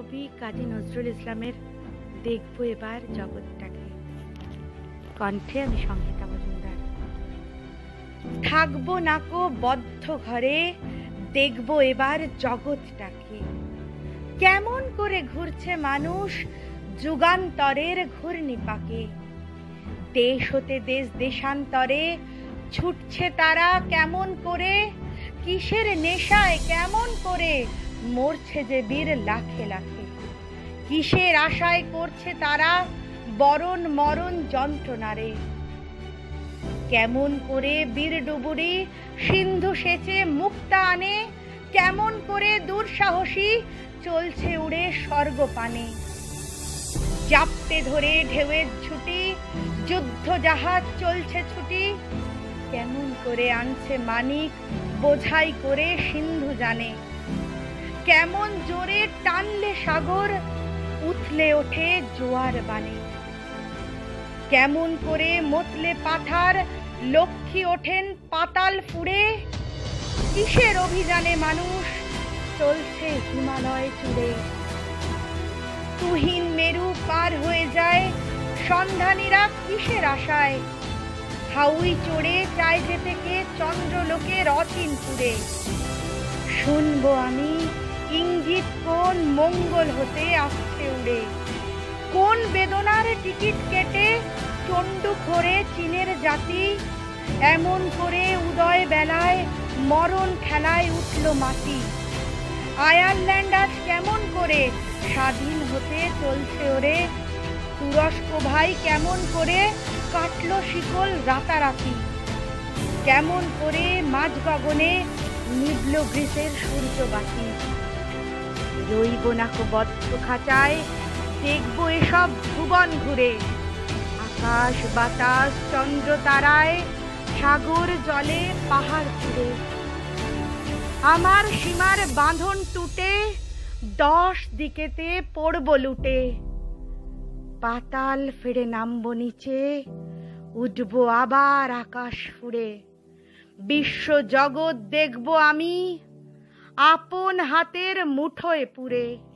কবি কাজী নজরুল ইসলামের দেখব এবার জগৎটাকে। কণ্ঠে আমি সংহিতা মজুমদার। থাকব নাকো বদ্ধ ঘরে, দেখব এবার জগৎটাকে। কেমন করে ঘুরছে মানুষ যুগান্তরের ঘূর্ণিপাকে দেশ হতে দেশ দেশান্তরে ছুটছে তারা কেমন করে, কিসের নেশায় কেমন করে মরছে যে বীর লাখে লাখে। কিসের আশায় করছে তারা? বরণ মরণ যন্ত্রণারে। কেমন করে বীর ডুবুরি সিন্ধু সেচে মুক্তা আনে? কেমন করে দুঃসাহসী চলছে উড়ে স্বর্গপানে? জাপটে ধরে ঢেউয়ের ছুটি, যুদ্ধ জাহাজ চলছে ছুটি। কেমন করে আনছে মানিক, বোঝাই করে সিন্ধু জানে। কেমন জোরে টানলে সাগর, উথলে ওঠে জোয়ার বানে কেমন করে মতলে পাথার, লক্ষ্মী ওঠেন পাতাল ফুড়ে। কিসের অভিযানে মানুষ চলছে হিমালয় চুড়ে। তুহিন মেরু পার হয়ে যায়, সন্ধানীরা কিসের আশায়? হাউই চড়ে চায় যেতে কে চন্দ্রলোকের পুরে শুনব আমি ইঙ্গিত কোন মঙ্গল হতে আসছে উড়ে? কোন বেদনার টিকিট কেটে চন্ডু খোরে চীনের জাতি? এমন করে উদয় বেলায় মরণ খেলায় উঠল মাটি। আয়ারল্যান্ড আজ কেমন করে স্বাধীন হতে চলছে ওরে? তুরস্ক ভাই কেমন করে কাটল শিকল রাতারাতি? কেমন করে মাঝ গগনে নিবল গ্রীসের সূর্যবাতি? রইব নাকো বদ্ধ খাঁচায়, দেখব এসব ভুবন ঘুরে। আকাশ, বাতাস, চন্দ্র তারায়, সাগর জলে পাহাড় চুড়ে আমার সীমার বাঁধন টুটে, দশ দিকেতে পড়ব লুটে। পাতাল ফিরে নামবো নিচে, উঠবো আবার আকাশ ফুড়ে। বিশ্ব জগৎ দেখব আমি আপন হাতের মুঠোয় পুরে।